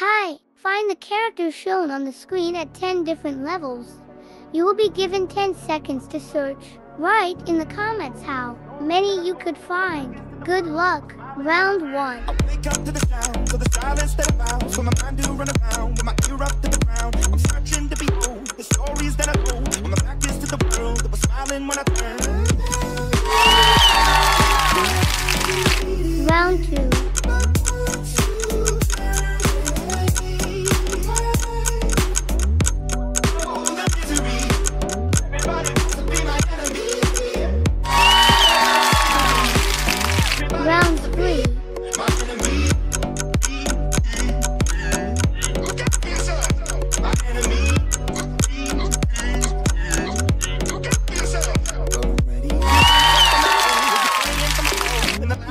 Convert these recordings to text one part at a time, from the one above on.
Hi, find the characters shown on the screen at 10 different levels. You will be given 10 seconds to search. Write in the comments how many you could find. Good luck. Round 1. I wake up to the sounds of the silence that abounds For my mind to run around with my ear up to the ground I'm searching to behold the stories that I told When my back is to the world that was smiling when I turned Round 2.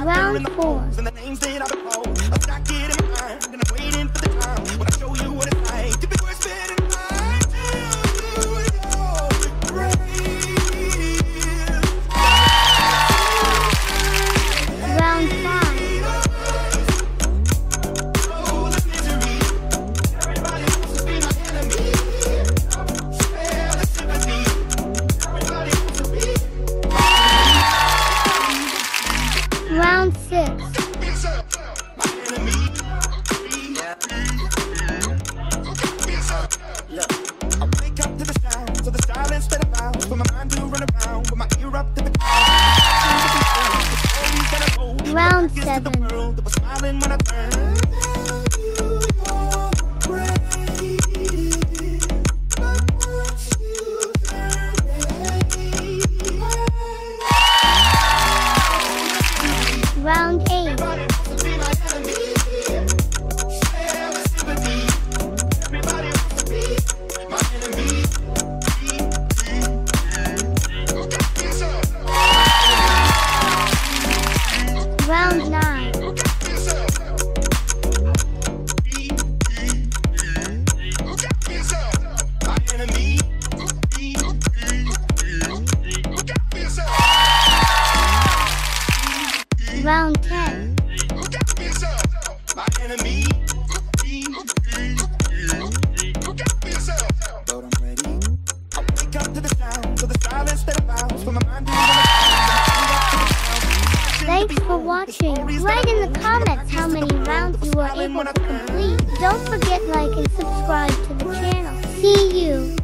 Round 4. Told enemy. Look for. Round 10. Look out for yourself. My enemy. Look out for yourself. But I'm ready. I wake up to the sounds of the silence that abounds for my mind Thanks for watching. Write in the comments how many rounds you were able to complete. Don't forget like and subscribe to the channel. See you.